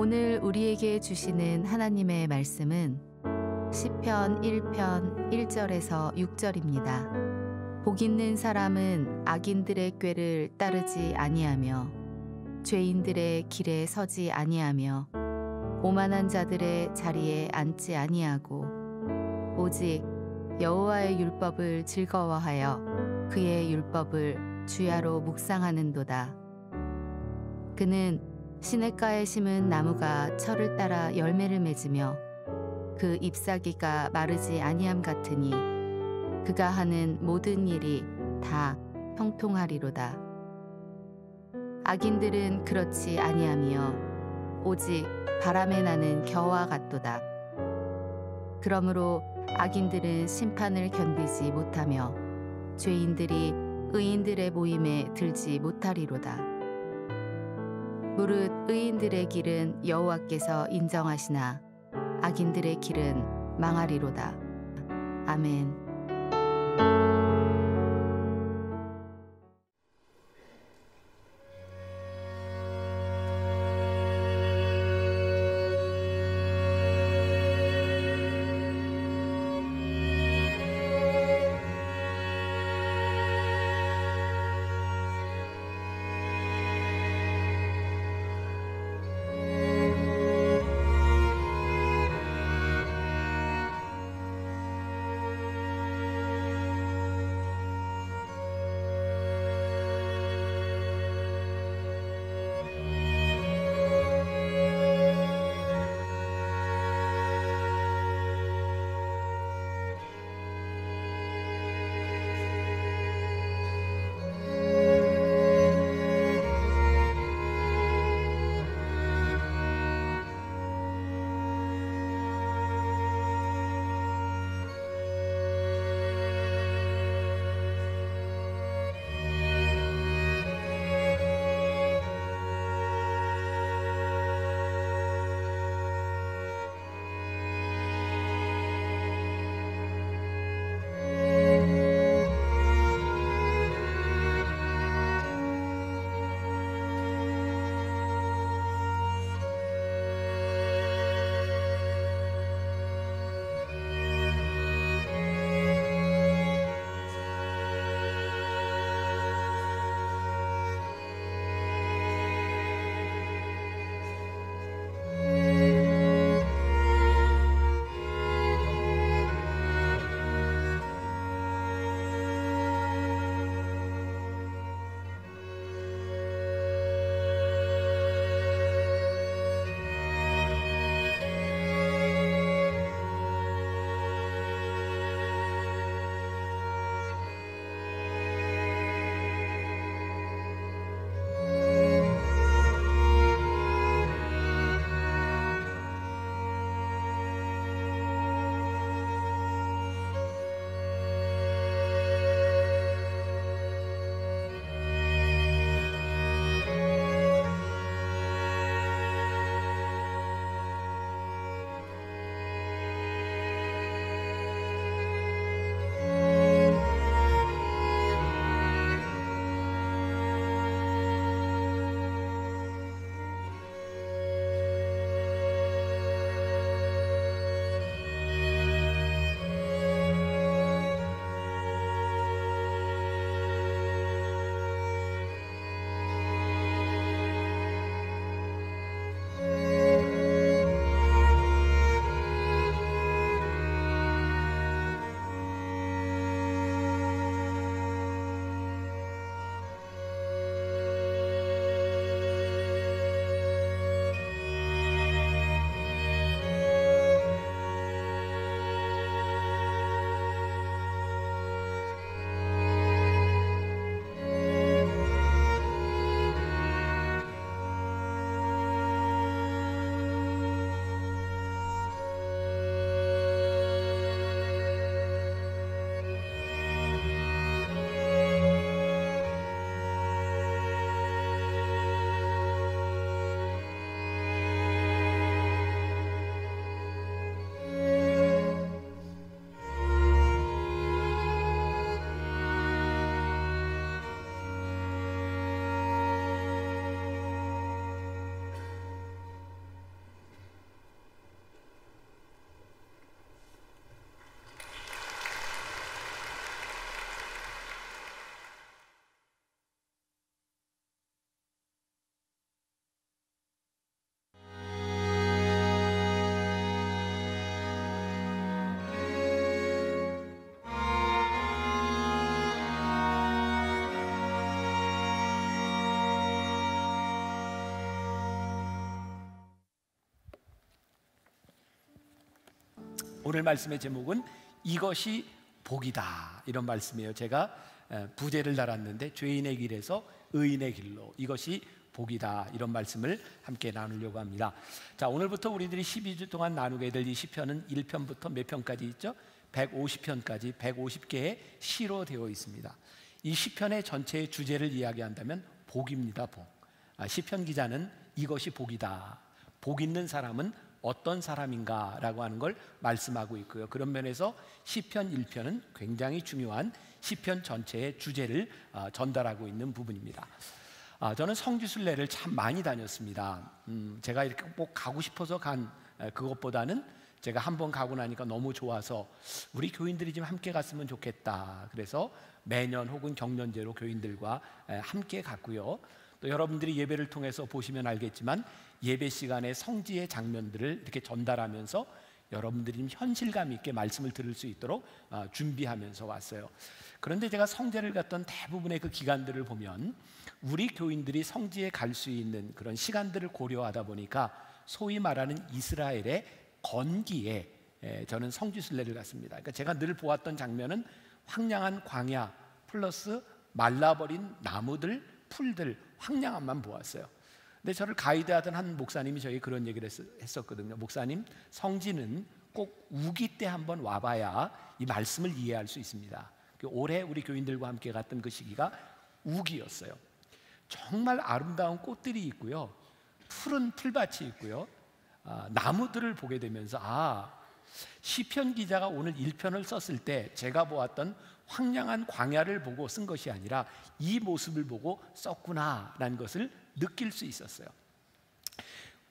오늘 우리에게 주시는 하나님의 말씀은 시편 1편 1절에서 6절입니다. 복 있는 사람은 악인들의 꾀를 따르지 아니하며 죄인들의 길에 서지 아니하며 오만한 자들의 자리에 앉지 아니하고 오직 여호와의 율법을 즐거워하여 그의 율법을 주야로 묵상하는도다. 그는 시냇가에 심은 나무가 철을 따라 열매를 맺으며 그 잎사귀가 마르지 아니함 같으니 그가 하는 모든 일이 다 형통하리로다. 악인들은 그렇지 아니하며 오직 바람에 나는 겨와 같도다. 그러므로 악인들은 심판을 견디지 못하며 죄인들이 의인들의 모임에 들지 못하리로다. 무릇 의인들의 길은 여호와께서 인정하시나 악인들의 길은 망하리로다. 아멘. 오늘 말씀의 제목은 이것이 복이다 이런 말씀이에요. 제가 부제를 달았는데 죄인의 길에서 의인의 길로 이것이 복이다 이런 말씀을 함께 나누려고 합니다. 자 오늘부터 우리들이 12주 동안 나누게 될 이 시편은 1편부터 몇 편까지 있죠? 150편까지 150개의 시로 되어 있습니다. 이 시편의 전체의 주제를 이야기한다면 복입니다. 복. 아, 시편 기자는 이것이 복이다. 복 있는 사람은 어떤 사람인가라고 하는 걸 말씀하고 있고요. 그런 면에서 시편 1편은 굉장히 중요한 시편 전체의 주제를 아, 전달하고 있는 부분입니다. 아, 저는 성지순례를 참 많이 다녔습니다. 음, 제가 이렇게 꼭 가고 싶어서 간 그것보다는 제가 한 번 가고 나니까 너무 좋아서 우리 교인들이 좀 함께 갔으면 좋겠다. 그래서 매년 혹은 경년제로 교인들과 함께 갔고요. 또 여러분들이 예배를 통해서 보시면 알겠지만 예배 시간에 성지의 장면들을 이렇게 전달하면서 여러분들이 현실감 있게 말씀을 들을 수 있도록 아, 준비하면서 왔어요. 그런데 제가 성제를 갔던 대부분의 그 기간들을 보면 우리 교인들이 성지에 갈 수 있는 그런 시간들을 고려하다 보니까 소위 말하는 이스라엘의 건기에 저는 성지 순례를 갔습니다. 그러니까 제가 늘 보았던 장면은 황량한 광야 플러스 말라버린 나무들, 풀들, 황량함만 보았어요. 근데 저를 가이드하던 한 목사님이 저희 그런 얘기를 했 었, 거든요 목사님, 성지는 꼭 우기 때 한번 와봐야 이 말씀을 이해할 수 있습니다. 그 올해 우리 교인들과 함께 갔던 그 시기가 우기였어요. 정말 아름다운 꽃들이 있고요. 푸른 풀밭이 있고요. 아, 나무들을 보게 되면서 아 시편 기자가 오늘 1편을 썼을 때 제가 보았던 황량한 광야를 보고 쓴 것이 아니라 이 모습을 보고 썼구나라는 것을 느낄 수 있었어요.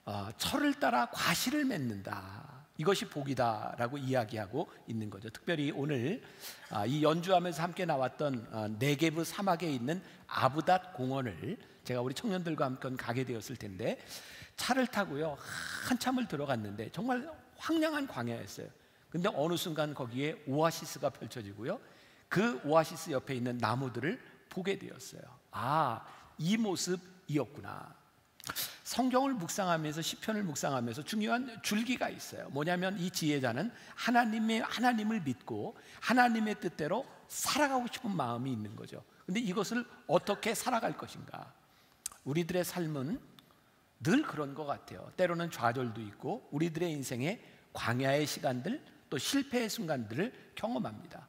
어, 철을 따라 과실을 맺는다. 이것이 복이다라고 이야기하고 있는 거죠. 특별히 오늘 아, 이 연주하면서 함께 나왔던 어, 네게브 사막에 있는 아부닷 공원을 제가 우리 청년들과 함께 가게 되었을 텐데 차를 타고요 한참을 들어갔는데 정말 황량한 광야였어요. 근데 어느 순간 거기에 오아시스가 펼쳐지고요. 그 오아시스 옆에 있는 나무들을 보게 되었어요. 아, 이 모습이었구나. 성경을 묵상하면서 시편을 묵상하면서 중요한 줄기가 있어요. 뭐냐면 이 지혜자는 하나님의 하나님을 믿고 하나님의 뜻대로 살아가고 싶은 마음이 있는 거죠. 근데 이것을 어떻게 살아갈 것인가? 우리들의 삶은 늘 그런 것 같아요. 때로는 좌절도 있고 우리들의 인생에 광야의 시간들 또 실패의 순간들을 경험합니다.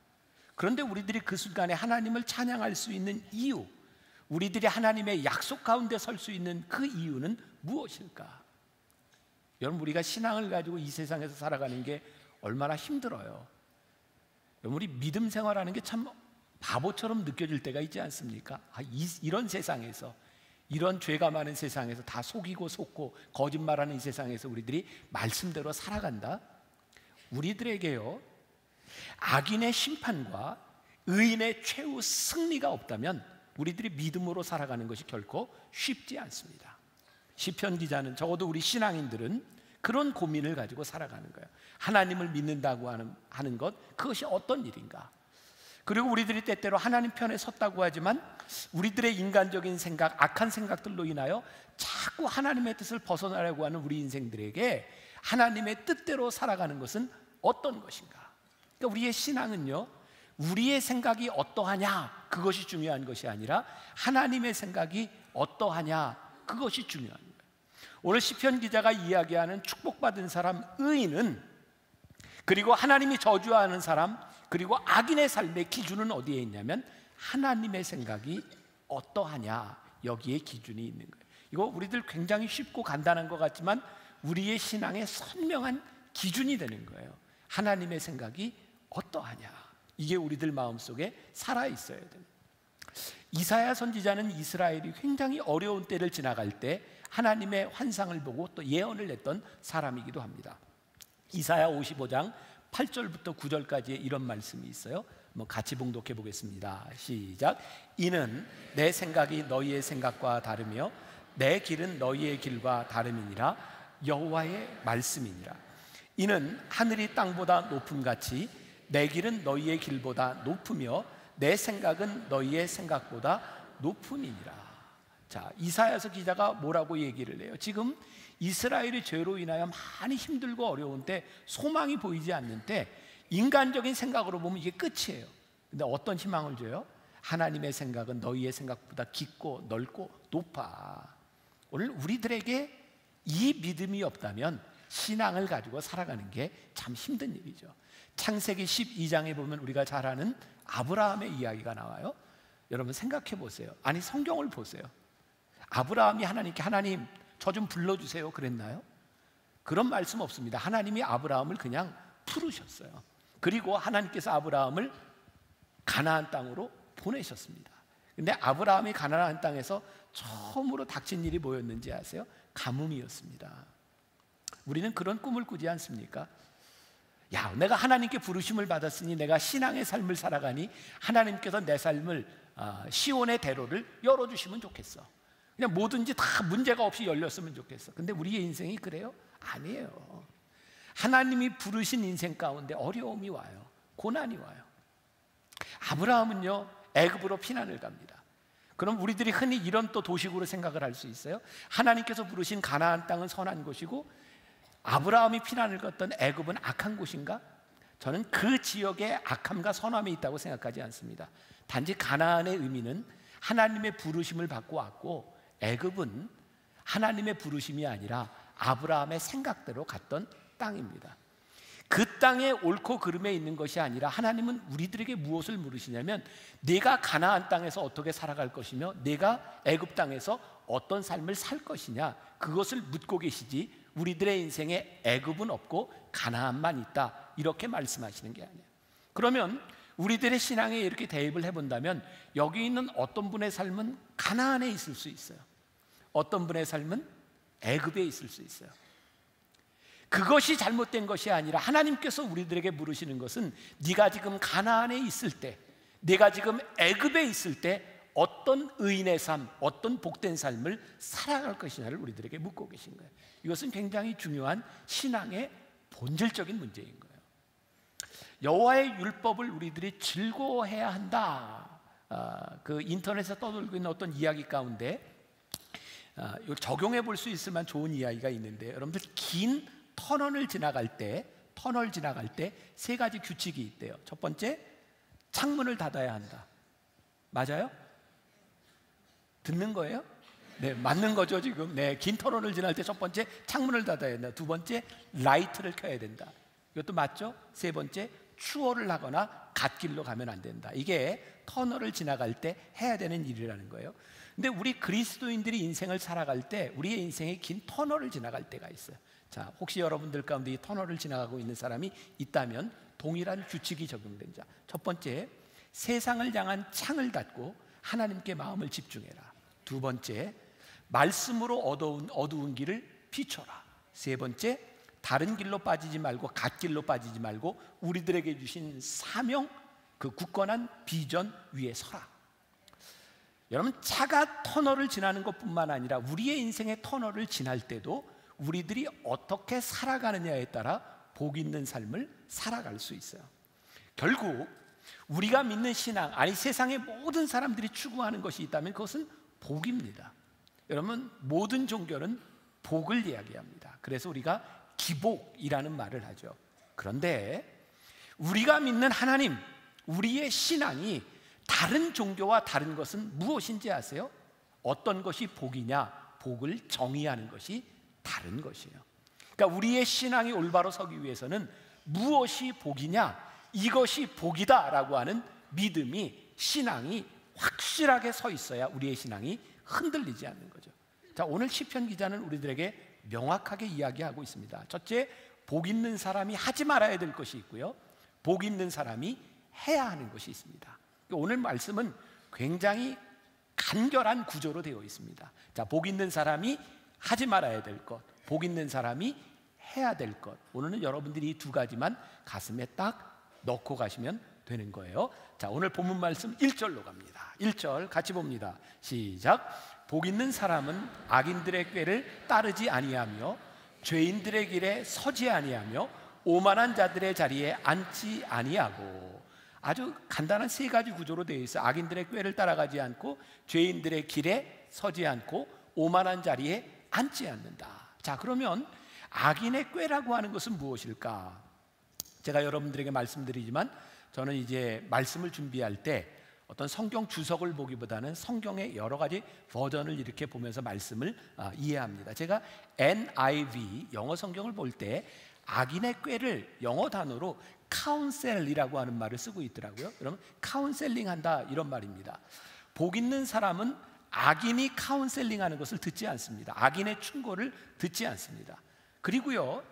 그런데 우리들이 그 순간에 하나님을 찬양할 수 있는 이유, 우리들이 하나님의 약속 가운데 설 수 있는 그 이유는 무엇일까? 여러분 우리가 신앙을 가지고 이 세상에서 살아가는 게 얼마나 힘들어요. 여러분 우리 믿음 생활하는 게 참 바보처럼 느껴질 때가 있지 않습니까? 아, 이, 런 세상에서 이런 죄가 많은 세상에서 다 속이고 속고 거짓말하는 이 세상에서 우리들이 말씀대로 살아간다. 우리들에게요 악인의 심판과 의인의 최후 승리가 없다면 우리들이 믿음으로 살아가는 것이 결코 쉽지 않습니다. 시편 기자는 적어도 우리 신앙인들은 그런 고민을 가지고 살아가는 거예요. 하나님을 믿는다고 하는, 하는 것, 그것이 어떤 일인가? 그리고 우리들이 때때로 하나님 편에 섰다고 하지만 우리들의 인간적인 생각, 악한 생각들로 인하여 자꾸 하나님의 뜻을 벗어나려고 하는 우리 인생들에게 하나님의 뜻대로 살아가는 것은 어떤 것인가? 그러니까 우리의 신앙은요, 우리의 생각이 어떠하냐, 그것이 중요한 것이 아니라 하나님의 생각이 어떠하냐, 그것이 중요한 거예요. 오늘 시편 기자가 이야기하는 축복받은 사람 의인은 그리고 하나님이 저주하는 사람 그리고 악인의 삶의 기준은 어디에 있냐면 하나님의 생각이 어떠하냐 여기에 기준이 있는 거예요. 이거 우리들 굉장히 쉽고 간단한 것 같지만 우리의 신앙의 선명한 기준이 되는 거예요. 하나님의 생각이 어떠하냐. 이게 우리들 마음속에 살아 있어야 됩니다. 이사야 선지자는 이스라엘이 굉장히 어려운 때를 지나갈 때 하나님의 환상을 보고 또 예언을 했던 사람이기도 합니다. 이사야 55장 8절부터 9절까지의 이런 말씀이 있어요. 뭐 같이 봉독해 보겠습니다. 시작. 이는 내 생각이 너희의 생각과 다르며 내 길은 너희의 길과 다름이니라 여호와의 말씀이니라. 이는 하늘이 땅보다 높음 같이 내 길은 너희의 길보다 높으며 내 생각은 너희의 생각보다 높음이니라. 자, 이사야서 기자가 뭐라고 얘기를 해요? 지금 이스라엘의 죄로 인하여 많이 힘들고 어려운데 소망이 보이지 않는데 인간적인 생각으로 보면 이게 끝이에요. 근데 어떤 희망을 줘요? 하나님의 생각은 너희의 생각보다 깊고 넓고 높아. 오늘 우리들에게 이 믿음이 없다면 신앙을 가지고 살아가는 게 참 힘든 일이죠. 창세기 12장에 보면 우리가 잘 아는 아브라함의 이야기가 나와요. 여러분 생각해 보세요. 아니 성경을 보세요. 아브라함이 하나님께 하나님 저 좀 불러주세요 그랬나요? 그런 말씀 없습니다. 하나님이 아브라함을 그냥 부르셨어요. 그리고 하나님께서 아브라함을 가나안 땅으로 보내셨습니다. 근데 아브라함이 가나안 땅에서 처음으로 닥친 일이 뭐였는지 아세요? 가뭄이었습니다. 우리는 그런 꿈을 꾸지 않습니까? 야, 내가 하나님께 부르심을 받았으니 내가 신앙의 삶을 살아가니 하나님께서 내 삶을 아, 시온의 대로를 열어주시면 좋겠어. 그냥 뭐든지 다 문제가 없이 열렸으면 좋겠어. 근데 우리의 인생이 그래요? 아니에요. 하나님이 부르신 인생 가운데 어려움이 와요. 고난이 와요. 아브라함은요, 애굽으로 피난을 갑니다. 그럼 우리들이 흔히 이런 또 도식으로 생각을 할 수 있어요. 하나님께서 부르신 가나안 땅은 선한 곳이고 아브라함이 피난을 갔던 애굽은 악한 곳인가? 저는 그 지역에 악함과 선함이 있다고 생각하지 않습니다. 단지 가나안의 의미는 하나님의 부르심을 받고 왔고 애굽은 하나님의 부르심이 아니라 아브라함의 생각대로 갔던 땅입니다. 그 땅에 옳고 그름에 있는 것이 아니라 하나님은 우리들에게 무엇을 물으시냐면 내가 가나안 땅에서 어떻게 살아갈 것이며 내가 애굽 땅에서 어떤 삶을 살 것이냐 그것을 묻고 계시지 우리들의 인생에 애굽은 없고 가나안만 있다 이렇게 말씀하시는 게 아니에요. 그러면 우리들의 신앙에 이렇게 대입을 해본다면 여기 있는 어떤 분의 삶은 가나안에 있을 수 있어요. 어떤 분의 삶은 애굽에 있을 수 있어요. 그것이 잘못된 것이 아니라 하나님께서 우리들에게 물으시는 것은 네가 지금 가나안에 있을 때, 내가 지금 애굽에 있을 때 어떤 의인의 삶, 어떤 복된 삶을 살아갈 것이냐를 우리들에게 묻고 계신 거예요. 이것은 굉장히 중요한 신앙의 본질적인 문제인 거예요. 여호와의 율법을 우리들이 즐거워해야 한다. 아, 그 인터넷에 떠돌고 있는 어떤 이야기 가운데 아, 적용해 볼 수 있을 만 좋은 이야기가 있는데 여러분들 긴 터널을 지나갈 때 터널 지나갈 때 세 가지 규칙이 있대요. 첫 번째 창문을 닫아야 한다. 맞아요? 듣는 거예요? 네, 맞는 거죠, 지금. 네, 긴 터널을 지날 때 첫 번째 창문을 닫아야 된다. 두 번째 라이트를 켜야 된다. 이것도 맞죠? 세 번째 추월을 하거나 갓길로 가면 안 된다. 이게 터널을 지나갈 때 해야 되는 일이라는 거예요. 근데 우리 그리스도인들이 인생을 살아갈 때 우리의 인생에 긴 터널을 지나갈 때가 있어요. 자, 혹시 여러분들 가운데 이 터널을 지나가고 있는 사람이 있다면 동일한 규칙이 적용된 자. 첫 번째, 세상을 향한 창을 닫고 하나님께 마음을 집중해라. 두 번째, 말씀으로 어두운, 어두운 길을 비춰라. 세 번째, 다른 길로 빠지지 말고 갓길로 빠지지 말고 우리들에게 주신 사명, 그 굳건한 비전 위에 서라. 여러분, 차가 터널을 지나는 것뿐만 아니라 우리의 인생의 터널을 지날 때도 우리들이 어떻게 살아가느냐에 따라 복 있는 삶을 살아갈 수 있어요. 결국 우리가 믿는 신앙, 아니 세상의 모든 사람들이 추구하는 것이 있다면 그것은 복입니다. 여러분 모든 종교는 복을 이야기합니다. 그래서 우리가 기복이라는 말을 하죠. 그런데 우리가 믿는 하나님, 우리의 신앙이 다른 종교와 다른 것은 무엇인지 아세요? 어떤 것이 복이냐? 복을 정의하는 것이 다른 것이에요. 그러니까 우리의 신앙이 올바로 서기 위해서는 무엇이 복이냐? 이것이 복이다라고 하는 믿음이 신앙이 확실하게 서 있어야 우리의 신앙이 흔들리지 않는 거죠. 자, 오늘 시편 기자는 우리들에게 명확하게 이야기하고 있습니다. 첫째, 복 있는 사람이 하지 말아야 될 것이 있고요. 복 있는 사람이 해야 하는 것이 있습니다. 오늘 말씀은 굉장히 간결한 구조로 되어 있습니다. 자, 복 있는 사람이 하지 말아야 될 것, 복 있는 사람이 해야 될 것. 오늘은 여러분들이 이 두 가지만 가슴에 딱 넣고 가시면 되는 거예요. 자, 오늘 본문 말씀 1절로 갑니다. 1절 같이 봅니다. 시작. 복 있는 사람은 악인들의 꾀를 따르지 아니하며 죄인들의 길에 서지 아니하며 오만한 자들의 자리에 앉지 아니하고 아주 간단한 세 가지 구조로 되어 있어 악인들의 꾀를 따라가지 않고 죄인들의 길에 서지 않고 오만한 자리에 앉지 않는다. 자, 그러면 악인의 꾀라고 하는 것은 무엇일까? 제가 여러분들에게 말씀드리지만 저는 이제 말씀을 준비할 때 어떤 성경 주석을 보기보다는 성경의 여러 가지 버전을 이렇게 보면서 말씀을 아, 이해합니다. 제가 NIV 영어 성경을 볼 때 악인의 꾀를 영어 단어로 counsel이라고 하는 말을 쓰고 있더라고요. 그러면 카운셀링 한다 이런 말입니다. 복 있는 사람은 악인이 카운셀링 하는 것을 듣지 않습니다. 악인의 충고를 듣지 않습니다. 그리고요,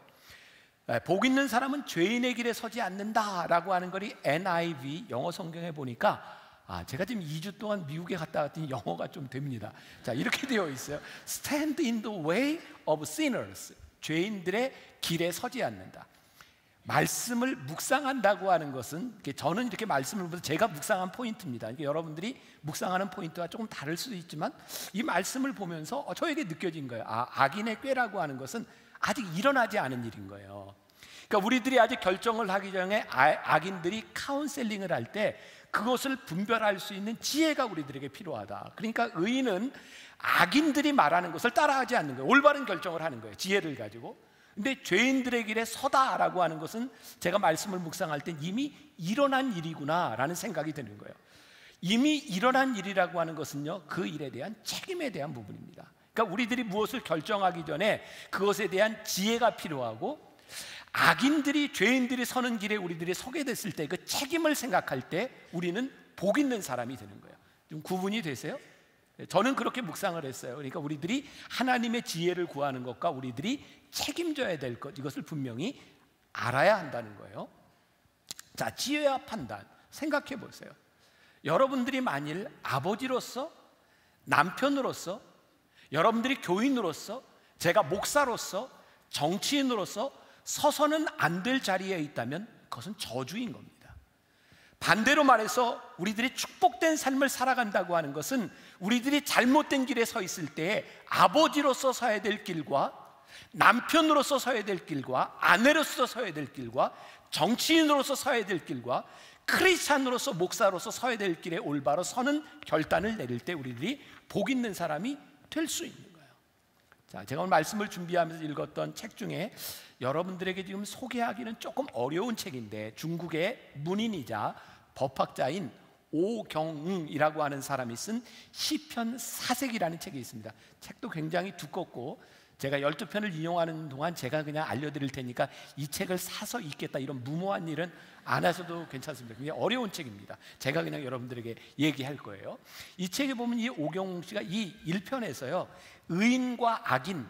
복 있는 사람은 죄인의 길에 서지 않는다라고 하는 것이 NIV 영어 성경에 보니까 아, 제가 지금 2주 동안 미국에 갔다 왔더니 영어가 좀 됩니다. 자, 이렇게 되어 있어요. Stand in the way of sinners. 죄인들의 길에 서지 않는다. 말씀을 묵상한다고 하는 것은 저는 이렇게 말씀을 보면서 제가 묵상한 포인트입니다. 여러분들이 묵상하는 포인트와 조금 다를 수도 있지만 이 말씀을 보면서 어, 저에게 느껴진 거예요. 아, 악인의 꾀라고 하는 것은 아직 일어나지 않은 일인 거예요. 그러니까 우리들이 아직 결정을 하기 전에 아, 악인들이 카운셀링을 할 때 그것을 분별할 수 있는 지혜가 우리들에게 필요하다. 그러니까 의인은 악인들이 말하는 것을 따라하지 않는 거예요. 올바른 결정을 하는 거예요. 지혜를 가지고. 근데 죄인들의 길에 서다라고 하는 것은 제가 말씀을 묵상할 때 이미 일어난 일이구나라는 생각이 드는 거예요. 이미 일어난 일이라고 하는 것은요, 그 일에 대한 책임에 대한 부분입니다. 그러니까 우리들이 무엇을 결정하기 전에 그것에 대한 지혜가 필요하고 악인들이 죄인들이 서는 길에 우리들이 서게 됐을 때 그 책임을 생각할 때 우리는 복 있는 사람이 되는 거예요. 좀 구분이 되세요? 저는 그렇게 묵상을 했어요. 그러니까 우리들이 하나님의 지혜를 구하는 것과 우리들이 책임져야 될 것, 이것을 분명히 알아야 한다는 거예요. 자, 지혜와 판단, 생각해 보세요. 여러분들이 만일 아버지로서, 남편으로서, 여러분들이 교인으로서, 제가 목사로서, 정치인으로서 서서는 안 될 자리에 있다면 그것은 저주인 겁니다. 반대로 말해서 우리들이 축복된 삶을 살아간다고 하는 것은 우리들이 잘못된 길에 서 있을 때 아버지로서 서야 될 길과 남편으로서 서야 될 길과 아내로서 서야 될 길과 정치인으로서 서야 될 길과 크리스찬으로서 목사로서 서야 될 길에 올바로 서는 결단을 내릴 때 우리들이 복 있는 사람이 될 수 있는 거예요. 자, 제가 오늘 말씀을 준비하면서 읽었던 책 중에 여러분들에게 지금 소개하기는 조금 어려운 책인데 중국의 문인이자 법학자인 오경웅이라고 하는 사람이 쓴 시편 사색이라는 책이 있습니다. 책도 굉장히 두껍고 제가 12편을 인용하는 동안 제가 그냥 알려드릴 테니까 이 책을 사서 읽겠다 이런 무모한 일은 안 하셔도 괜찮습니다. 굉장히 어려운 책입니다. 제가 그냥 여러분들에게 얘기할 거예요. 이 책에 보면 이 오경웅 씨가 이 1편에서요. 의인과 악인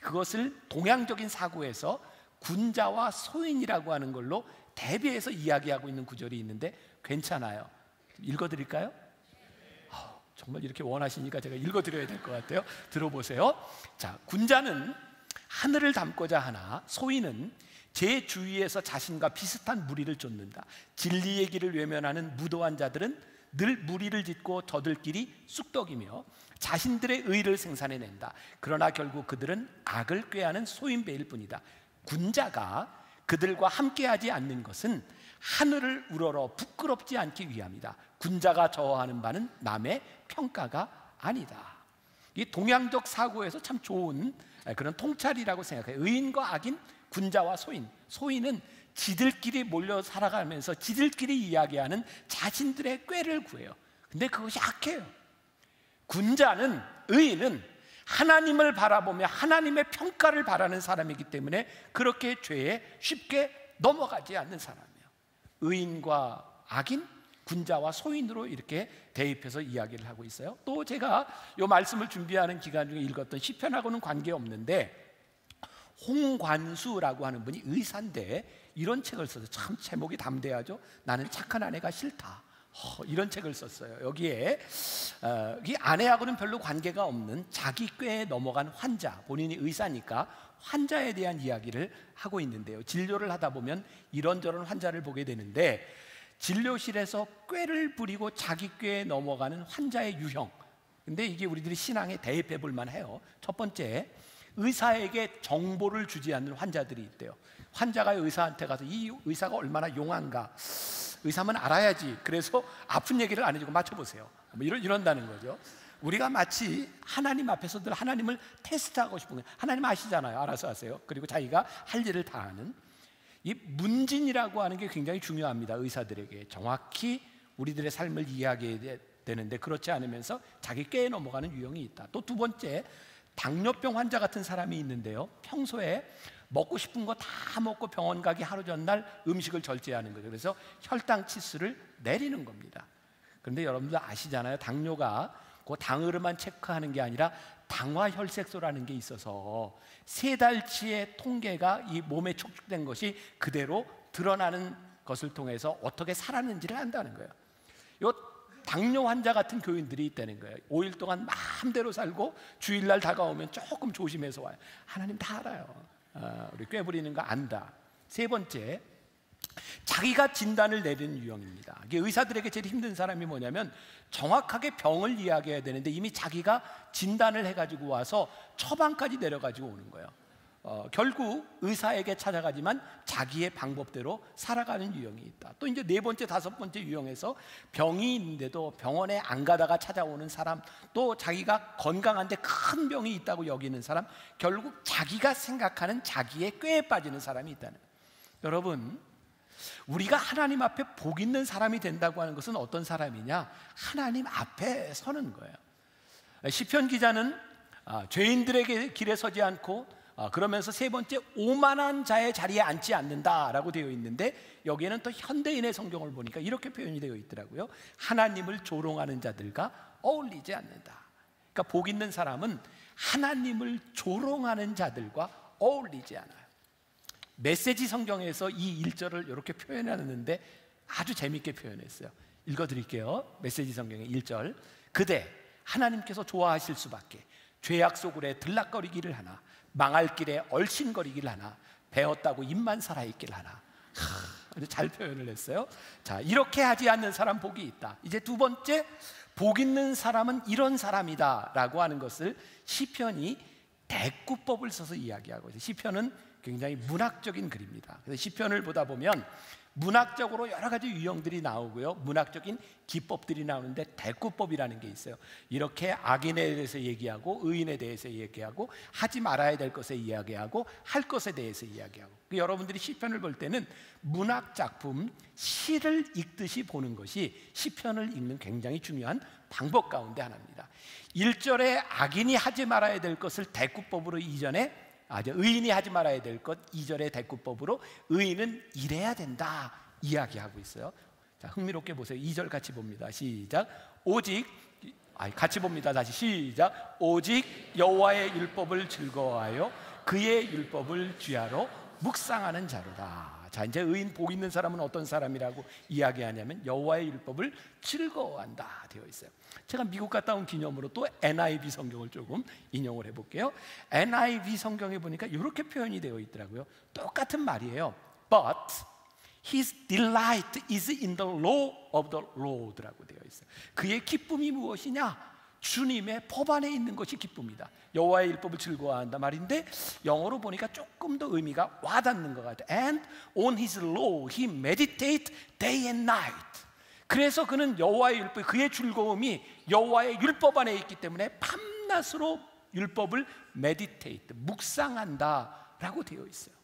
그것을 동양적인 사고에서 군자와 소인이라고 하는 걸로 대비해서 이야기하고 있는 구절이 있는데 괜찮아요. 읽어드릴까요? 정말 이렇게 원하시니까 제가 읽어드려야 될 것 같아요. 들어보세요. 자, 군자는 하늘을 담고자 하나 소인은 제 주위에서 자신과 비슷한 무리를 쫓는다. 진리의 길을 외면하는 무도한 자들은 늘 무리를 짓고 저들끼리 쑥덕이며 자신들의 의를 생산해낸다. 그러나 결국 그들은 악을 꾀하는 소인배일 뿐이다. 군자가 그들과 함께하지 않는 것은 하늘을 우러러 부끄럽지 않기 위함이다. 군자가 저하는 바는 남의 평가가 아니다. 이 동양적 사고에서 참 좋은 그런 통찰이라고 생각해요. 의인과 악인, 군자와 소인. 소인은 지들끼리 몰려 살아가면서 지들끼리 이야기하는 자신들의 꾀를 구해요. 근데 그것이 악해요. 군자는 의인은 하나님을 바라보며 하나님의 평가를 바라는 사람이기 때문에 그렇게 죄에 쉽게 넘어가지 않는 사람이에요. 의인과 악인, 군자와 소인으로 이렇게 대입해서 이야기를 하고 있어요. 또 제가 이 말씀을 준비하는 기간 중에 읽었던 시편하고는 관계없는데 홍관수라고 하는 분이 의사인데 이런 책을 써서 참 제목이 담대하죠. 나는 착한 아내가 싫다. 어, 이런 책을 썼어요. 여기에 어, 이 아내하고는 별로 관계가 없는 자기 꾀에 넘어간 환자, 본인이 의사니까 환자에 대한 이야기를 하고 있는데요. 진료를 하다 보면 이런저런 환자를 보게 되는데 진료실에서 꾀를 부리고 자기 꾀에 넘어가는 환자의 유형. 근데 이게 우리들이 신앙에 대입해 볼 만 해요. 첫 번째, 의사에게 정보를 주지 않는 환자들이 있대요. 환자가 의사한테 가서 이 의사가 얼마나 용한가 의사면 알아야지. 그래서 아픈 얘기를 안 해주고 맞춰보세요. 뭐 이런, 이런다는 거죠. 우리가 마치 하나님 앞에서 늘 하나님을 테스트하고 싶은 거예요. 하나님 아시잖아요. 알아서 하세요. 그리고 자기가 할 일을 다 하는 이 문진이라고 하는 게 굉장히 중요합니다. 의사들에게 정확히 우리들의 삶을 이해하게 되는데 그렇지 않으면서 자기 꾀에 넘어가는 유형이 있다. 또 두 번째 당뇨병 환자 같은 사람이 있는데요. 평소에 먹고 싶은 거 다 먹고 병원 가기 하루 전날 음식을 절제하는 거죠. 그래서 혈당 치수를 내리는 겁니다. 그런데 여러분들 아시잖아요. 당뇨가 그 당으로만 체크하는 게 아니라 당화 혈색소라는 게 있어서 세 달치의 통계가 이 몸에 축적된 것이 그대로 드러나는 것을 통해서 어떻게 살았는지를 안다는 거예요. 요 당뇨 환자 같은 교인들이 있다는 거예요. 5일 동안 마음대로 살고 주일날 다가오면 조금 조심해서 와요. 하나님 다 알아요. 어, 우리 꾀부리는 거 안다. 세 번째, 자기가 진단을 내리는 유형입니다. 이게 의사들에게 제일 힘든 사람이 뭐냐면 정확하게 병을 이야기해야 되는데 이미 자기가 진단을 해가지고 와서 처방까지 내려가지고 오는 거예요. 어, 결국 의사에게 찾아가지만 자기의 방법대로 살아가는 유형이 있다. 또 이제 네 번째, 다섯 번째 유형에서 병이 있는데도 병원에 안 가다가 찾아오는 사람, 또 자기가 건강한데 큰 병이 있다고 여기는 사람, 결국 자기가 생각하는 자기의 꾀에 빠지는 사람이 있다는. 여러분, 우리가 하나님 앞에 복 있는 사람이 된다고 하는 것은 어떤 사람이냐? 하나님 앞에 서는 거예요. 시편 기자는 아, 죄인들에게 길에 서지 않고 아, 그러면서 세 번째 오만한 자의 자리에 앉지 않는다라고 되어 있는데 여기에는 또 현대인의 성경을 보니까 이렇게 표현이 되어 있더라고요. 하나님을 조롱하는 자들과 어울리지 않는다. 그러니까 복 있는 사람은 하나님을 조롱하는 자들과 어울리지 않아요. 메시지 성경에서 이 1절을 이렇게 표현하는데 아주 재밌게 표현했어요. 읽어 드릴게요. 메시지 성경의 1절. 그대 하나님께서 좋아하실 수밖에 죄악 속으로 들락거리기를 하나 망할 길에 얼씬거리길 하나 배웠다고 입만 살아있길 하나 하, 잘 표현을 했어요 자 이렇게 하지 않는 사람 복이 있다 이제 두 번째 복 있는 사람은 이런 사람이다 라고 하는 것을 시편이 대꾸법을 써서 이야기하고 있어요 시편은 굉장히 문학적인 글입니다 그래서 시편을 보다 보면 문학적으로 여러 가지 유형들이 나오고요. 문학적인 기법들이 나오는데 대꾸법이라는 게 있어요. 이렇게 악인에 대해서 얘기하고 의인에 대해서 얘기하고 하지 말아야 될 것에 이야기하고 할 것에 대해서 이야기하고 그 여러분들이 시편을 볼 때는 문학 작품 시를 읽듯이 보는 것이 시편을 읽는 굉장히 중요한 방법 가운데 하나입니다. 1절에 악인이 하지 말아야 될 것을 대꾸법으로 이전에 아, 의인이 하지 말아야 될 것 2절의 대꾸법으로 의인은 이래야 된다 이야기하고 있어요. 자, 흥미롭게 보세요. 2절 같이 봅니다. 시작. 오직 아, 같이 봅니다. 다시 시작. 오직 여호와의 율법을 즐거워하여 그의 율법을 쥐하러 묵상하는 자로다. 자 이제 의인 복 있는 사람은 어떤 사람이라고 이야기하냐면 여호와의 율법을 즐거워한다 되어 있어요. 제가 미국 갔다 온 기념으로 또 NIV 성경을 조금 인용을 해볼게요. NIV 성경에 보니까 이렇게 표현이 되어 있더라고요. 똑같은 말이에요. But His delight is in the law of the Lord라고 되어 있어요. 그의 기쁨이 무엇이냐? 주님의 법 안에 있는 것이 기쁨이다. 여호와의 율법을 즐거워한다 말인데 영어로 보니까 조금 더 의미가 와닿는 것 같아요. And on his law he meditate day and night. 그래서 그는 여호와의 율법, 그의 즐거움이 여호와의 율법 안에 있기 때문에 밤낮으로 율법을 meditate, 묵상한다라고 되어 있어요.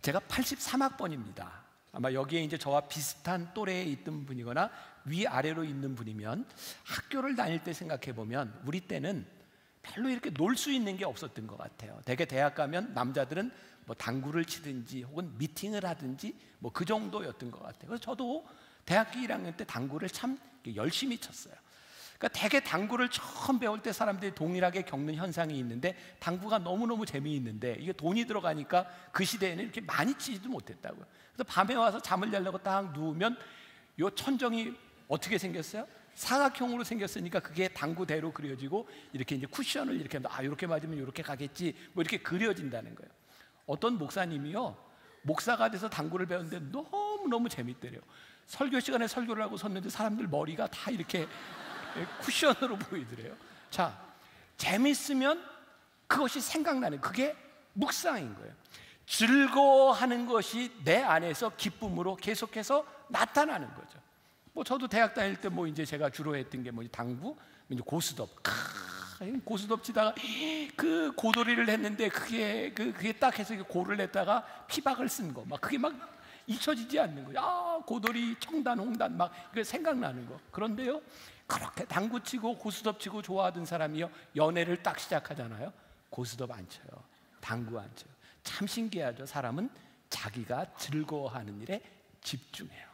제가 83학번입니다. 아마 여기에 이제 저와 비슷한 또래에 있던 분이거나 위아래로 있는 분이면 학교를 다닐 때 생각해 보면 우리 때는 별로 이렇게 놀 수 있는 게 없었던 것 같아요. 대개 대학 가면 남자들은 뭐 당구를 치든지 혹은 미팅을 하든지 뭐 그 정도였던 것 같아요. 그래서 저도 대학교 1학년 때 당구를 참 열심히 쳤어요. 그러니까 대개 당구를 처음 배울 때 사람들이 동일하게 겪는 현상이 있는데 당구가 너무너무 재미있는데 이게 돈이 들어가니까 그 시대에는 이렇게 많이 치지도 못했다고요. 그래서 밤에 와서 잠을 자려고 딱 누우면 요 천정이 어떻게 생겼어요? 사각형으로 생겼으니까 그게 당구대로 그려지고 이렇게 이제 쿠션을 이렇게 아 이렇게 맞으면 이렇게 가겠지 뭐 이렇게 그려진다는 거예요. 어떤 목사님이요 목사가 돼서 당구를 배웠는데 너무 너무 재밌대요. 설교 시간에 설교를 하고 섰는데 사람들 머리가 다 이렇게 쿠션으로 보이더래요. 자 재밌으면 그것이 생각나는 그게 묵상인 거예요. 즐거워하는 것이 내 안에서 기쁨으로 계속해서 나타나는 거죠. 뭐 저도 대학 다닐 때 뭐 이제 제가 주로 했던 게 뭐 당구, 이제 고스톱. 고스톱 치다가 그 고돌이를 했는데 그게 그 그게 딱 해서 고를 냈다가 피박을 쓴 거. 막 그게 막 잊혀지지 않는 거야. 아, 고돌이, 청단, 홍단 막그 생각나는 거. 그런데요. 그렇게 당구 치고 고스톱 치고 좋아하던 사람이요. 연애를 딱 시작하잖아요. 고스톱 안 쳐요. 당구 안 쳐요. 참 신기하죠. 사람은 자기가 즐거워하는 일에 집중해요.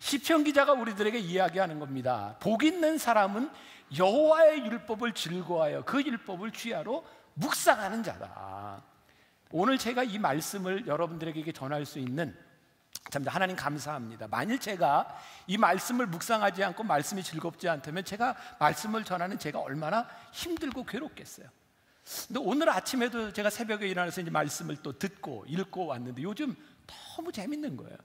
시편 기자가 우리들에게 이야기하는 겁니다. 복 있는 사람은 여호와의 율법을 즐거워하여 그 율법을 취하로 묵상하는 자다. 오늘 제가 이 말씀을 여러분들에게 전할 수 있는 참 하나님 감사합니다. 만일 제가 이 말씀을 묵상하지 않고 말씀이 즐겁지 않다면 제가 말씀을 전하는 제가 얼마나 힘들고 괴롭겠어요. 근데 오늘 아침에도 제가 새벽에 일어나서 이제 말씀을 또 듣고 읽고 왔는데 요즘 너무 재밌는 거예요.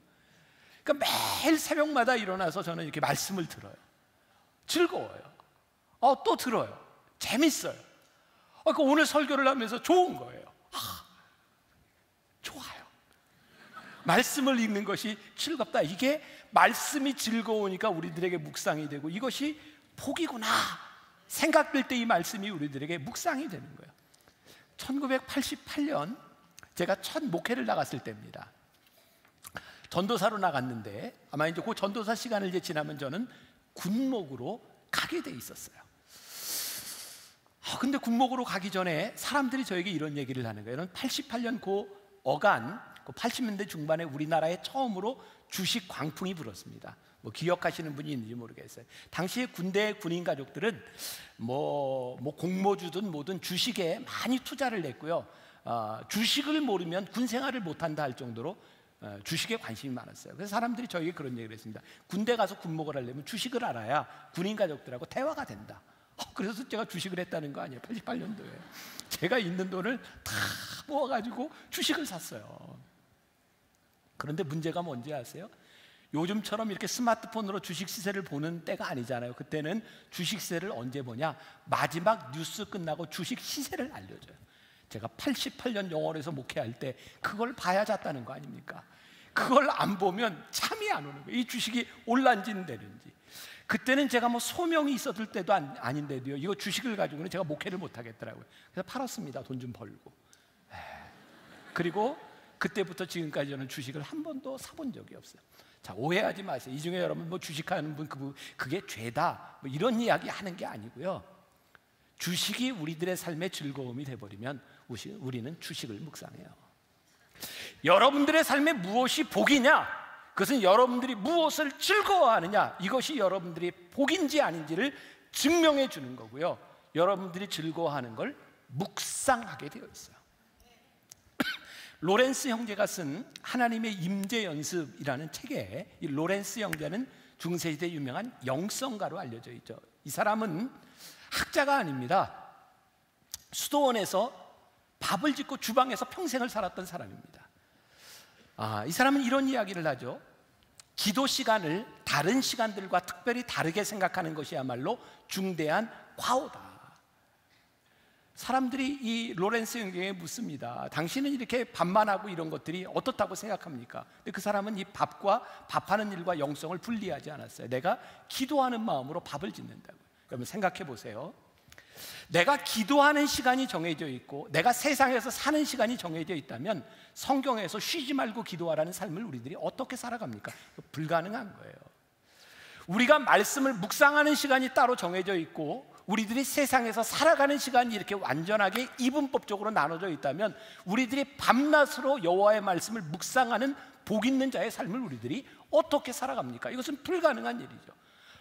그러니까 매일 새벽마다 일어나서 저는 이렇게 말씀을 들어요. 즐거워요. 어, 또 들어요. 재밌어요. 어, 그러니까 오늘 설교를 하면서 좋은 거예요. 아, 좋아요. 말씀을 읽는 것이 즐겁다. 이게 말씀이 즐거우니까 우리들에게 묵상이 되고 이것이 복이구나. 생각될 때 이 말씀이 우리들에게 묵상이 되는 거예요. 1988년 제가 첫 목회를 나갔을 때입니다. 전도사로 나갔는데 아마 이제 그 전도사 시간을 이제 지나면 저는 군목으로 가게 돼 있었어요. 아, 근데 군목으로 가기 전에 사람들이 저에게 이런 얘기를 하는 거예요. 88년 그 어간, 그 80년대 중반에 우리나라에 처음으로 주식 광풍이 불었습니다. 뭐 기억하시는 분이 있는지 모르겠어요. 당시에 군대 군인 가족들은 뭐, 뭐 공모주든 뭐든 주식에 많이 투자를 했고요. 어, 주식을 모르면 군 생활을 못한다 할 정도로 어, 주식에 관심이 많았어요. 그래서 사람들이 저에게 그런 얘기를 했습니다. 군대 가서 군목을 하려면 주식을 알아야 군인 가족들하고 대화가 된다. 어, 그래서 제가 주식을 했다는 거 아니에요. 88년도에. 제가 있는 돈을 다 모아가지고 주식을 샀어요. 그런데 문제가 뭔지 아세요? 요즘처럼 이렇게 스마트폰으로 주식 시세를 보는 때가 아니잖아요. 그때는 주식 시세를 언제 보냐? 마지막 뉴스 끝나고 주식 시세를 알려줘요. 제가 88년 영월에서 목회할 때 그걸 봐야 잤다는 거 아닙니까? 그걸 안 보면 잠이 안 오는 거예요. 이 주식이 올란지는 되는지. 그때는 제가 뭐 소명이 있었을 때도 아닌, 데도요 이거 주식을 가지고는 제가 목회를 못 하겠더라고요. 그래서 팔았습니다. 돈 좀 벌고. 그리고 그때부터 지금까지 저는 주식을 한 번도 사본 적이 없어요. 자, 오해하지 마세요. 이 중에 여러분 뭐 주식하는 분 그, 그게 죄다. 뭐 이런 이야기 하는 게 아니고요. 주식이 우리들의 삶의 즐거움이 돼버리면 우리는 주식을 묵상해요. 여러분들의 삶에 무엇이 복이냐? 그것은 여러분들이 무엇을 즐거워하느냐 이것이 여러분들이 복인지 아닌지를 증명해 주는 거고요. 여러분들이 즐거워하는 걸 묵상하게 되어 있어요. 로렌스 형제가 쓴 하나님의 임재 연습이라는 책에 이 로렌스 형제는 중세시대 유명한 영성가로 알려져 있죠. 이 사람은 학자가 아닙니다. 수도원에서 밥을 짓고 주방에서 평생을 살았던 사람입니다. 아, 이 사람은 이런 이야기를 하죠. 기도 시간을 다른 시간들과 특별히 다르게 생각하는 것이야말로 중대한 과오다. 사람들이 이 로렌스 형경에 묻습니다. 당신은 이렇게 밥만 하고 이런 것들이 어떻다고 생각합니까? 근데 그 사람은 이 밥과 밥하는 일과 영성을 분리하지 않았어요. 내가 기도하는 마음으로 밥을 짓는다고. 여러분 생각해 보세요. 내가 기도하는 시간이 정해져 있고 내가 세상에서 사는 시간이 정해져 있다면 성경에서 쉬지 말고 기도하라는 삶을 우리들이 어떻게 살아갑니까? 불가능한 거예요. 우리가 말씀을 묵상하는 시간이 따로 정해져 있고 우리들이 세상에서 살아가는 시간이 이렇게 완전하게 이분법적으로 나눠져 있다면 우리들이 밤낮으로 여호와의 말씀을 묵상하는 복 있는 자의 삶을 우리들이 어떻게 살아갑니까? 이것은 불가능한 일이죠.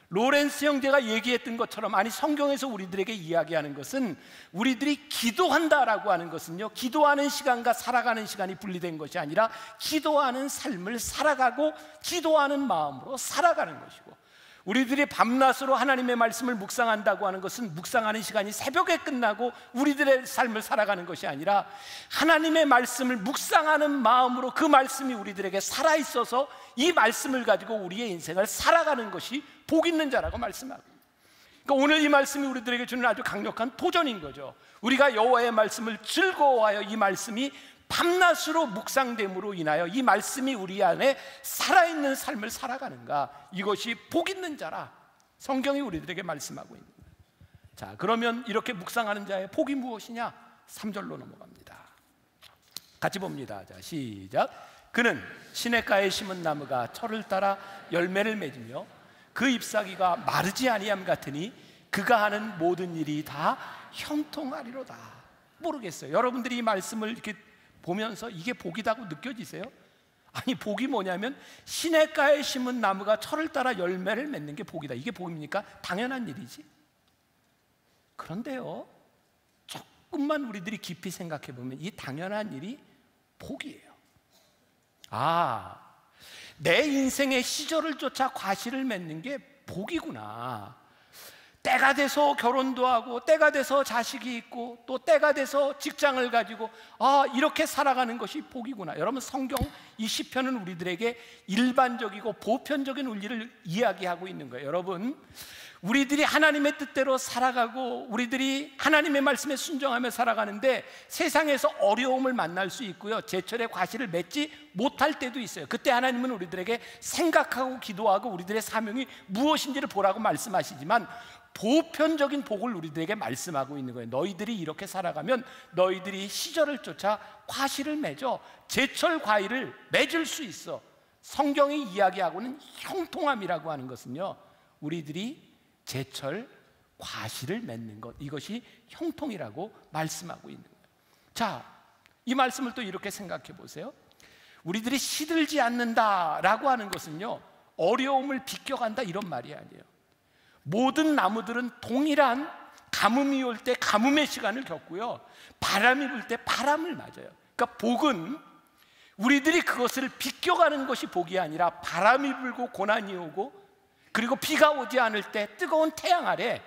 로렌스 형제가 얘기했던 것처럼 아니 성경에서 우리들에게 이야기하는 것은 우리들이 기도한다라고 하는 것은요 기도하는 시간과 살아가는 시간이 분리된 것이 아니라 기도하는 삶을 살아가고 기도하는 마음으로 살아가는 것이고 우리들이 밤낮으로 하나님의 말씀을 묵상한다고 하는 것은 묵상하는 시간이 새벽에 끝나고 우리들의 삶을 살아가는 것이 아니라 하나님의 말씀을 묵상하는 마음으로 그 말씀이 우리들에게 살아 있어서 이 말씀을 가지고 우리의 인생을 살아가는 것이 복 있는 자라고 말씀하고 그러니까 오늘 이 말씀이 우리들에게 주는 아주 강력한 도전인 거죠. 우리가 여호와의 말씀을 즐거워하여 이 말씀이 밤낮으로 묵상됨으로 인하여 이 말씀이 우리 안에 살아있는 삶을 살아가는가 이것이 복 있는 자라 성경이 우리들에게 말씀하고 있는 거예요. 자, 그러면 이렇게 묵상하는 자의 복이 무엇이냐? 3절로 넘어갑니다. 같이 봅니다. 자, 시작. 그는 시냇가에 심은 나무가 철을 따라 열매를 맺으며 그 잎사귀가 마르지 아니함 같으니 그가 하는 모든 일이 다 형통하리로다. 모르겠어요. 여러분들이 이 말씀을 이렇게 보면서 이게 복이다고 느껴지세요? 아니 복이 뭐냐면 시냇가에 심은 나무가 철을 따라 열매를 맺는 게 복이다. 이게 복입니까? 당연한 일이지. 그런데요, 조금만 우리들이 깊이 생각해 보면 이 당연한 일이 복이에요. 아, 내 인생의 시절을 쫓아 과실을 맺는 게 복이구나. 때가 돼서 결혼도 하고 때가 돼서 자식이 있고 또 때가 돼서 직장을 가지고 아 이렇게 살아가는 것이 복이구나 여러분 성경 이 시편은 우리들에게 일반적이고 보편적인 원리를 이야기하고 있는 거예요 여러분 우리들이 하나님의 뜻대로 살아가고 우리들이 하나님의 말씀에 순종하며 살아가는데 세상에서 어려움을 만날 수 있고요. 제철의 과실을 맺지 못할 때도 있어요. 그때 하나님은 우리들에게 생각하고 기도하고 우리들의 사명이 무엇인지를 보라고 말씀하시지만 보편적인 복을 우리들에게 말씀하고 있는 거예요. 너희들이 이렇게 살아가면 너희들이 시절을 쫓아 과실을 맺어 제철 과일을 맺을 수 있어. 성경이 이야기하고는 형통함이라고 하는 것은요. 우리들이 제철 과실을 맺는 것 이것이 형통이라고 말씀하고 있는 거예요. 자, 이 말씀을 또 이렇게 생각해 보세요. 우리들이 시들지 않는다라고 하는 것은요. 어려움을 비껴간다 이런 말이 아니에요. 모든 나무들은 동일한 가뭄이 올 때 가뭄의 시간을 겪고요. 바람이 불 때 바람을 맞아요. 그러니까 복은 우리들이 그것을 비껴가는 것이 복이 아니라 바람이 불고 고난이 오고 그리고 비가 오지 않을 때 뜨거운 태양 아래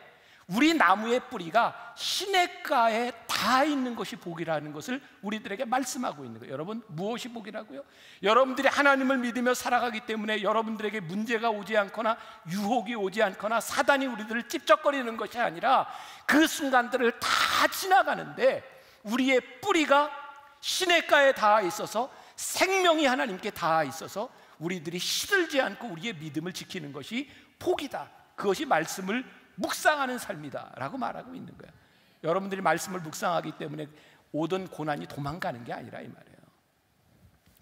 우리 나무의 뿌리가 시냇가에 다 있는 것이 복이라는 것을 우리들에게 말씀하고 있는 거예요. 여러분, 무엇이 복이라고요? 여러분들이 하나님을 믿으며 살아가기 때문에 여러분들에게 문제가 오지 않거나 유혹이 오지 않거나 사단이 우리들을 찝쩍거리는 것이 아니라 그 순간들을 다 지나가는데 우리의 뿌리가 시냇가에 닿아 있어서 생명이 하나님께 닿아 있어서 우리들이 시들지 않고 우리의 믿음을 지키는 것이 복이다. 그것이 말씀을 묵상하는 삶이다. 라고 말하고 있는 거예요. 여러분들이 말씀을 묵상하기 때문에 오던 고난이 도망가는 게 아니라 이 말이에요.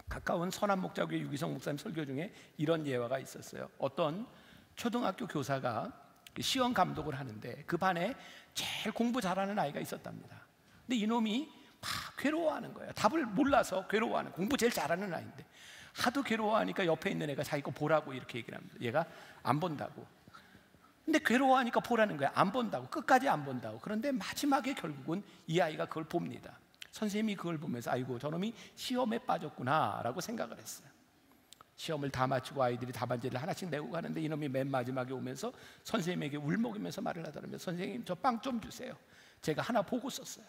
가까운 선한 목자교회 유기성 목사님 설교 중에 이런 예화가 있었어요. 어떤 초등학교 교사가 시험 감독을 하는데 그 반에 제일 공부 잘하는 아이가 있었답니다. 근데 이놈이 막 괴로워하는 거예요. 답을 몰라서 괴로워하는 공부 제일 잘하는 아이인데 하도 괴로워하니까 옆에 있는 애가 자기 거 보라고 이렇게 얘기를 합니다. 얘가 안 본다고. 근데 괴로워하니까 보라는 거야. 안 본다고. 끝까지 안 본다고. 그런데 마지막에 결국은 이 아이가 그걸 봅니다. 선생님이 그걸 보면서 아이고 저놈이 시험에 빠졌구나라고 생각을 했어요. 시험을 다 마치고 아이들이 답안지를 하나씩 내고 가는데 이놈이 맨 마지막에 오면서 선생님에게 울먹이면서 말을 하더라면 선생님 저 빵 좀 주세요. 제가 하나 보고 썼어요.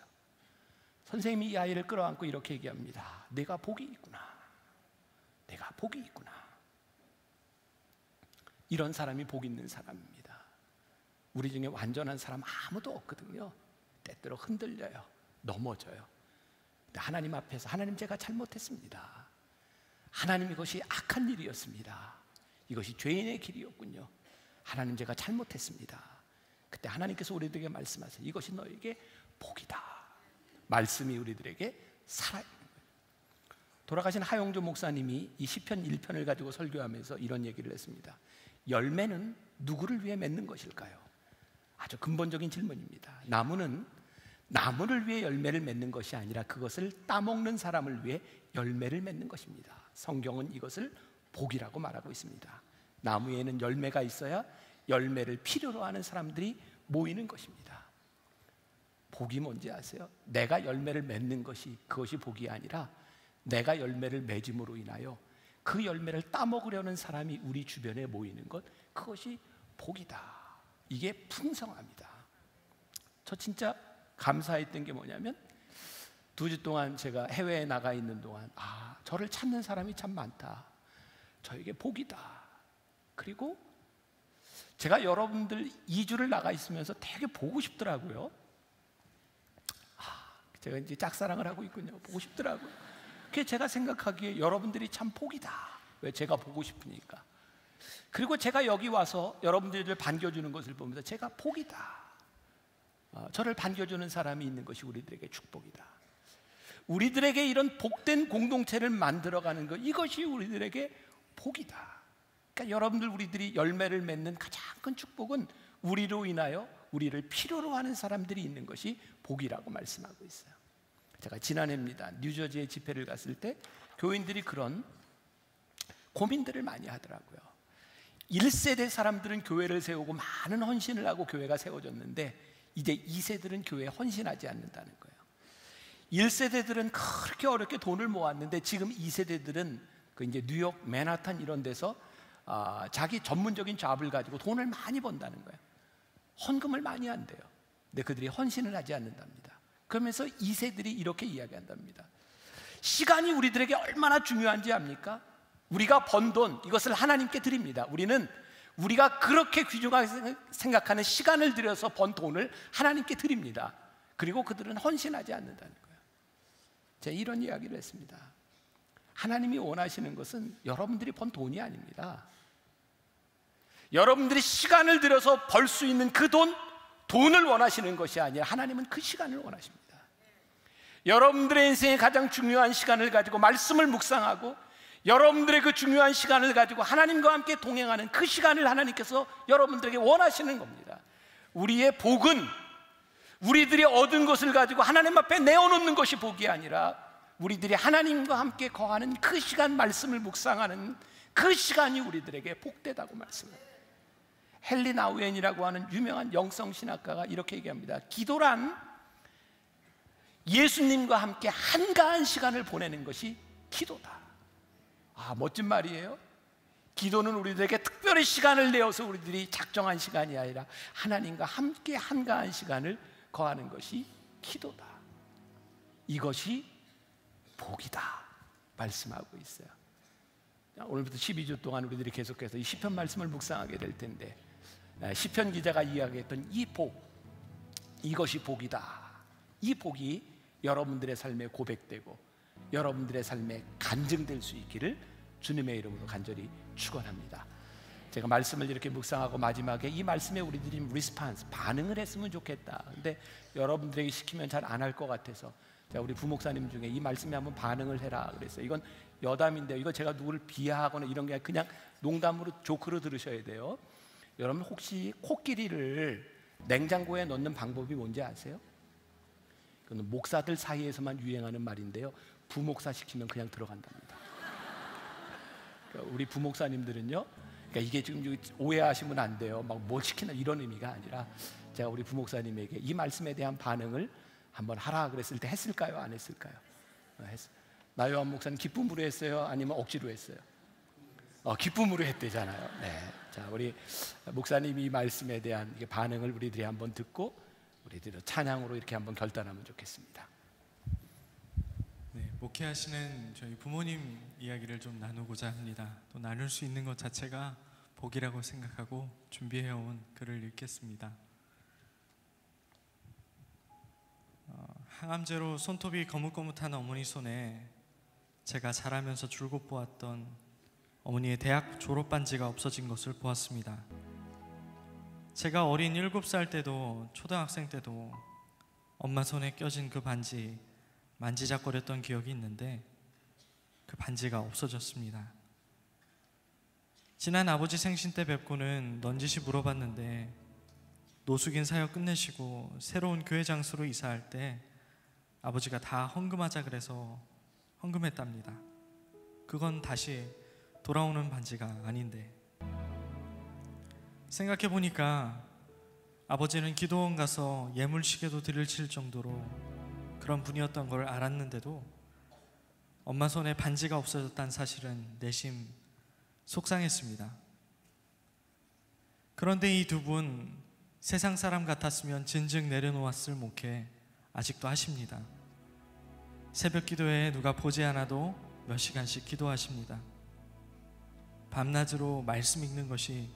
선생님이 이 아이를 끌어안고 이렇게 얘기합니다. 내가 복이 있구나. 내가 복이 있구나. 이런 사람이 복 있는 사람입니다. 우리 중에 완전한 사람 아무도 없거든요. 때때로 흔들려요. 넘어져요. 하나님 앞에서 하나님 제가 잘못했습니다. 하나님 이것이 악한 일이었습니다. 이것이 죄인의 길이었군요. 하나님 제가 잘못했습니다. 그때 하나님께서 우리들에게 말씀하세요. 이것이 너에게 복이다. 말씀이 우리들에게 살아 돌아가신 하용조 목사님이 이 시편 1편을 가지고 설교하면서 이런 얘기를 했습니다. 열매는 누구를 위해 맺는 것일까요? 아주 근본적인 질문입니다. 나무는 나무를 위해 열매를 맺는 것이 아니라 그것을 따먹는 사람을 위해 열매를 맺는 것입니다. 성경은 이것을 복이라고 말하고 있습니다. 나무에는 열매가 있어야 열매를 필요로 하는 사람들이 모이는 것입니다. 복이 뭔지 아세요? 내가 열매를 맺는 것이 그것이 복이 아니라 내가 열매를 맺음으로 인하여 그 열매를 따먹으려는 사람이 우리 주변에 모이는 것 그것이 복이다. 이게 풍성합니다. 저 진짜 감사했던 게 뭐냐면 두 주 동안 제가 해외에 나가 있는 동안 아 저를 찾는 사람이 참 많다. 저에게 복이다. 그리고 제가 여러분들 2주를 나가 있으면서 되게 보고 싶더라고요. 아, 제가 이제 짝사랑을 하고 있군요. 보고 싶더라고요. 그게 제가 생각하기에 여러분들이 참 복이다. 왜 제가 보고 싶으니까. 그리고 제가 여기 와서 여러분들을 반겨주는 것을 보면서 제가 복이다. 어, 저를 반겨주는 사람이 있는 것이 우리들에게 축복이다. 우리들에게 이런 복된 공동체를 만들어가는 것 이것이 우리들에게 복이다. 그러니까 여러분들 우리들이 열매를 맺는 가장 큰 축복은 우리로 인하여 우리를 필요로 하는 사람들이 있는 것이 복이라고 말씀하고 있어요. 제가 지난해입니다. 뉴저지에 집회를 갔을 때 교인들이 그런 고민들을 많이 하더라고요. 1세대 사람들은 교회를 세우고 많은 헌신을 하고 교회가 세워졌는데 이제 2세들은 교회에 헌신하지 않는다는 거예요. 1세대들은 그렇게 어렵게 돈을 모았는데 지금 2세대들은 그 이제 뉴욕 맨하탄 이런 데서 아, 자기 전문적인 잡을 가지고 돈을 많이 번다는 거예요. 헌금을 많이 한대요. 근데 그들이 헌신을 하지 않는답니다. 그러면서 2세들이 이렇게 이야기한답니다. 시간이 우리들에게 얼마나 중요한지 압니까? 우리가 번 돈 이것을 하나님께 드립니다. 우리는 우리가 그렇게 귀중하게 생각하는 시간을 들여서 번 돈을 하나님께 드립니다. 그리고 그들은 헌신하지 않는다는 거예요. 제가 이런 이야기를 했습니다. 하나님이 원하시는 것은 여러분들이 번 돈이 아닙니다. 여러분들이 시간을 들여서 벌 수 있는 그 돈, 돈을 원하시는 것이 아니라 하나님은 그 시간을 원하십니다. 여러분들의 인생의 가장 중요한 시간을 가지고 말씀을 묵상하고 여러분들의 그 중요한 시간을 가지고 하나님과 함께 동행하는 그 시간을 하나님께서 여러분들에게 원하시는 겁니다. 우리의 복은 우리들이 얻은 것을 가지고 하나님 앞에 내어놓는 것이 복이 아니라 우리들이 하나님과 함께 거하는 그 시간 말씀을 묵상하는 그 시간이 우리들에게 복되다고 말씀합니다. 헨리 나우엔이라고 하는 유명한 영성 신학가가 이렇게 얘기합니다. 기도란 예수님과 함께 한가한 시간을 보내는 것이 기도다. 아, 멋진 말이에요. 기도는 우리들에게 특별히 시간을 내어서 우리들이 작정한 시간이 아니라 하나님과 함께 한가한 시간을 거하는 것이 기도다. 이것이 복이다. 말씀하고 있어요. 오늘부터 12주 동안 우리들이 계속해서 이 시편 말씀을 묵상하게 될 텐데 시편 기자가 이야기했던 이 복, 이것이 복이다. 이 복이 여러분들의 삶에 고백되고 여러분들의 삶에 간증될 수 있기를 주님의 이름으로 간절히 축원합니다. 제가 말씀을 이렇게 묵상하고 마지막에 이 말씀에 우리들이 리스판스 반응을 했으면 좋겠다. 근데 여러분들에게 시키면 잘 안 할 것 같아서 자 우리 부목사님 중에 이 말씀에 한번 반응을 해라 그랬어요. 이건 여담인데요. 이거 제가 누구를 비하하거나 이런 게 그냥 농담으로 조크로 들으셔야 돼요. 여러분 혹시 코끼리를 냉장고에 넣는 방법이 뭔지 아세요? 그건 목사들 사이에서만 유행하는 말인데요. 부목사 시키면 그냥 들어간답니다. 그러니까 우리 부목사님들은요. 그러니까 이게 지금 오해하시면 안 돼요. 막뭘 시키나 이런 의미가 아니라 제가 우리 부목사님에게 이 말씀에 대한 반응을 한번 하라 그랬을 때 했을까요? 안 했을까요? 어, 했, 나요한 목사님 기쁨으로 했어요? 아니면 억지로 했어요? 어, 기쁨으로 했대잖아요. 네. 자, 우리 목사님이 이 말씀에 대한 반응을 우리들이 한번 듣고 우리들이 찬양으로 이렇게 한번 결단하면 좋겠습니다. 네, 목회하시는 저희 부모님 이야기를 좀 나누고자 합니다. 또 나눌 수 있는 것 자체가 복이라고 생각하고 준비해온 글을 읽겠습니다. 어, 항암제로 손톱이 거뭇거뭇한 어머니 손에 제가 자라면서 줄곧 보았던 어머니의 대학 졸업 반지가 없어진 것을 보았습니다. 제가 어린 7살 때도 초등학생 때도 엄마 손에 껴진 그 반지 만지작거렸던 기억이 있는데 그 반지가 없어졌습니다. 지난 아버지 생신 때 뵙고는 넌지시 물어봤는데 노숙인 사역 끝내시고 새로운 교회 장소로 이사할 때 아버지가 다 헌금하자 그래서 헌금했답니다. 그건 다시 돌아오는 반지가 아닌데 생각해 보니까 아버지는 기도원 가서 예물 시계도 드릴 칠 정도로 그런 분이었던 걸 알았는데도 엄마 손에 반지가 없어졌다는 사실은 내심 속상했습니다. 그런데 이 두 분 세상 사람 같았으면 진즉 내려놓았을 목회 아직도 하십니다. 새벽 기도에 누가 보지 않아도 몇 시간씩 기도하십니다. 밤낮으로 말씀 읽는 것이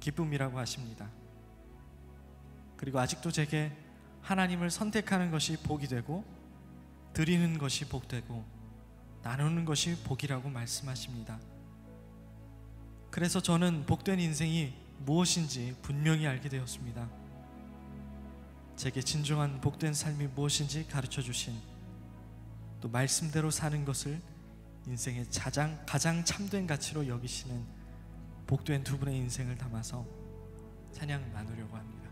기쁨이라고 하십니다. 그리고 아직도 제게 하나님을 선택하는 것이 복이 되고 드리는 것이 복되고 나누는 것이 복이라고 말씀하십니다. 그래서 저는 복된 인생이 무엇인지 분명히 알게 되었습니다. 제게 진정한 복된 삶이 무엇인지 가르쳐 주신 또 말씀대로 사는 것을 인생의 가장 가장 참된 가치로 여기시는 복된 두 분의 인생을 담아서 찬양 나누려고 합니다.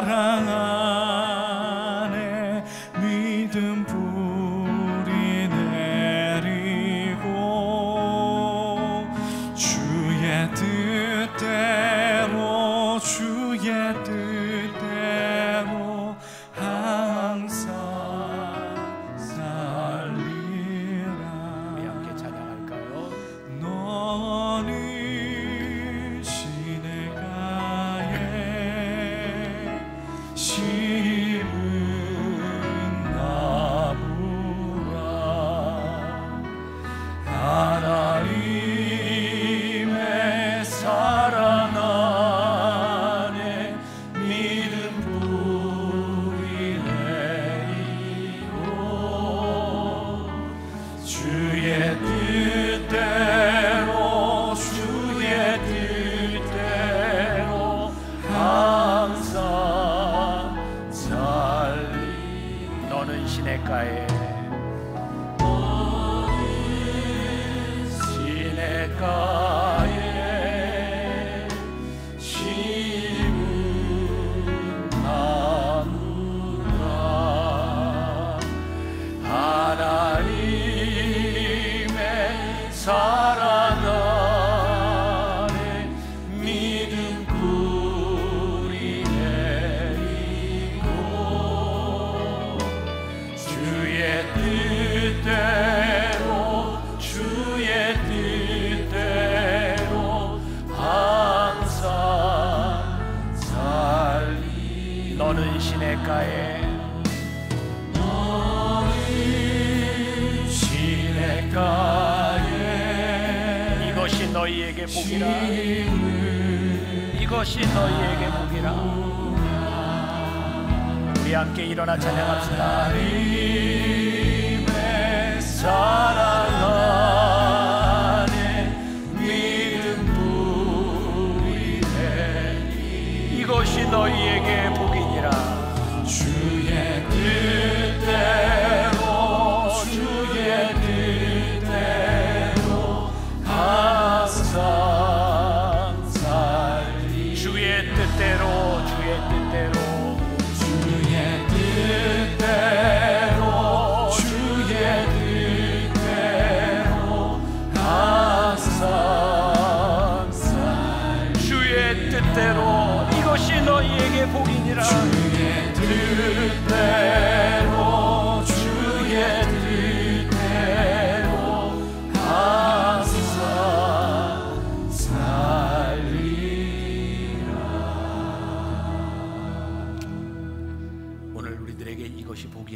하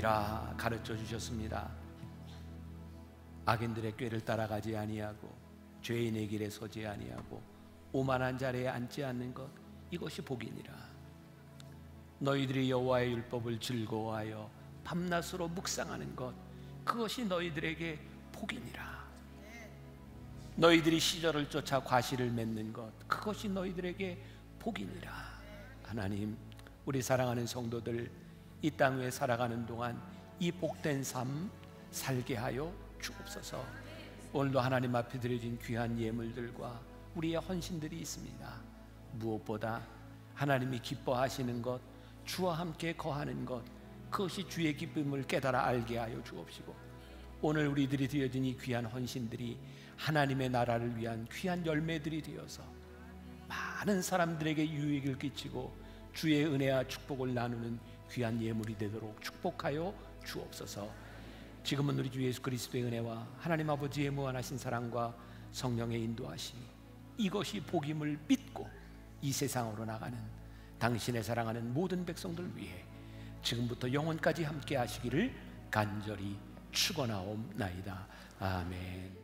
가르쳐 주셨습니다. 악인들의 꾀를 따라가지 아니하고 죄인의 길에 서지 아니하고 오만한 자리에 앉지 않는 것 이것이 복이니라. 너희들이 여호와의 율법을 즐거워하여 밤낮으로 묵상하는 것 그것이 너희들에게 복이니라. 너희들이 시절을 쫓아 과실을 맺는 것 그것이 너희들에게 복이니라. 하나님, 우리 사랑하는 성도들 이 땅 위에 살아가는 동안 이 복된 삶 살게 하여 주옵소서. 오늘도 하나님 앞에 드려진 귀한 예물들과 우리의 헌신들이 있습니다. 무엇보다 하나님이 기뻐하시는 것, 주와 함께 거하는 것, 그것이 주의 기쁨을 깨달아 알게 하여 주옵시고 오늘 우리들이 드려진 이 귀한 헌신들이 하나님의 나라를 위한 귀한 열매들이 되어서 많은 사람들에게 유익을 끼치고 주의 은혜와 축복을 나누는 귀한 예물이 되도록 축복하여 주옵소서. 지금은 우리 주 예수 그리스도의 은혜와 하나님 아버지의 무한하신 사랑과 성령의 인도하심이 이것이 복임을 믿고 이 세상으로 나가는 당신의 사랑하는 모든 백성들 위해 지금부터 영원까지 함께 하시기를 간절히 축원하옵나이다. 아멘.